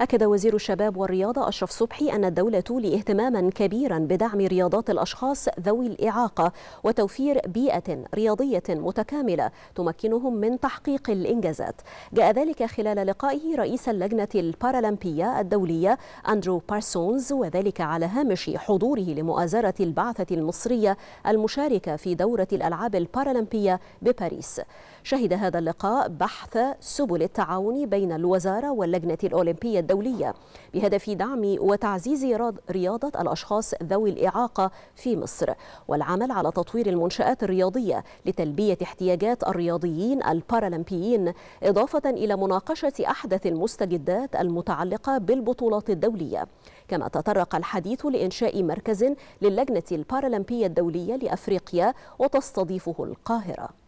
أكد وزير الشباب والرياضة أشرف صبحي أن الدولة لإهتماما كبيرا بدعم رياضات الأشخاص ذوي الإعاقة وتوفير بيئة رياضية متكاملة تمكنهم من تحقيق الإنجازات. جاء ذلك خلال لقائه رئيس اللجنة البارالمبية الدولية أندرو بارسونز وذلك على هامش حضوره لمؤازرة البعثة المصرية المشاركة في دورة الألعاب البارالمبية بباريس. شهد هذا اللقاء بحث سبل التعاون بين الوزارة واللجنة الأولمبية الدولية بهدف دعم وتعزيز رياضة الأشخاص ذوي الإعاقة في مصر والعمل على تطوير المنشآت الرياضية لتلبية احتياجات الرياضيين البارالمبيين إضافة إلى مناقشة أحدث المستجدات المتعلقة بالبطولات الدولية. كما تطرق الحديث لإنشاء مركز للجنة البارالمبية الدولية لأفريقيا وتستضيفه القاهرة.